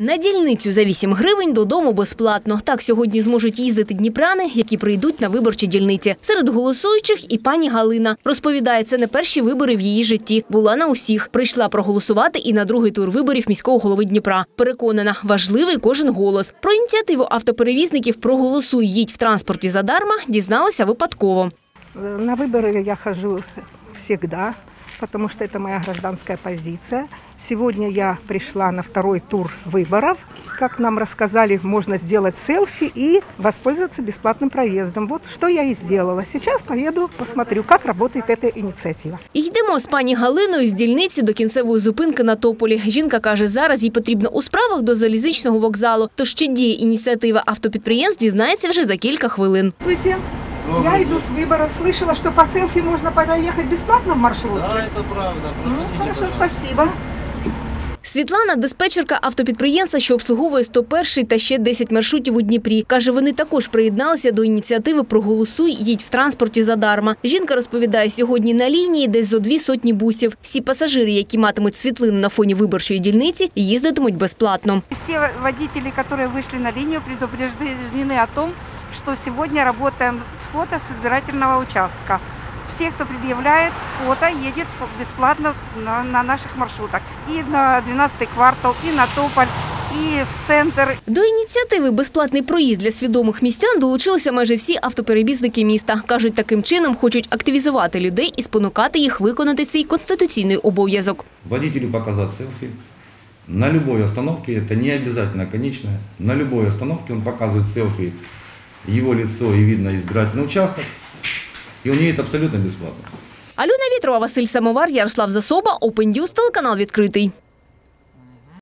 На дільницю за 8 гривень додому безплатно. Так сьогодні зможуть їздити дніпряни, які прийдуть на виборчі дільниці. Серед голосуючих і пані Галина. Розповідає, це не перші вибори в її житті. Була на усіх. Прийшла проголосувати і на другий тур виборів міського голови Дніпра. Переконана, важливий кожен голос. Про ініціативу автоперевізників «Проголосуй, їдь в транспорті задарма» дізналася випадково. Э, На выборы я хожу всегда, потому что это моя гражданская позиция. Сегодня я пришла на второй тур выборов. Как нам рассказали, можно сделать селфи и воспользоваться бесплатным проездом. Вот что я и сделала. Сейчас поеду, посмотрю, как работает эта инициатива. І Йдемо з пані Галиною з дільниці до кінцевої зупинки на Тополі. Жінка каже, зараз їй потрібно у справах до залізничного вокзалу. Тож ще діє ініціатива автопідприємств дізнається вже за кілька хвилин. Здравствуйте. Я иду с выборов. Слышала, что по селфи можно проехать бесплатно в маршрутке. Да, это правда. Ну, Проходите, хорошо, пожалуйста. спасибо. Світлана – диспетчерка автопідприємства, що обслуговує 101 та ще 10 маршрутів у Дніпрі. Каже, вони також приєдналися до ініціативи «Проголосуй, їдь в транспорті задарма». Жінка розповідає, сьогодні на лінії десь зо дві сотні бусів. Всі пасажири, які матимуть світлину на фоні виборчої дільниці, їздитимуть безплатно. Все водители, которые вышли на линию, предупреждены о том, что сегодня работаем с фото с избирательного участка. Все, кто предъявляет фото, едет бесплатно на, на наших маршрутах. И на 12 квартал, и на Тополь, и в центр, До ініціативи «Безплатний проїзд для свідомих містян» долучилися майже всі автоперевізники міста. Кажуть, таким чином хочуть активізувати людей і спонукати їх виконати свій конституційний обов'язок. водителю показать селфи. На любой остановке, это не обязательно конечная, на любой остановке он показывает селфи, его лицо и видно избирательный участок, и он едет абсолютно бесплатно. Алена Вітрова, Василь Самовар, Ярослав Засоба, Open News, телеканал відкритий.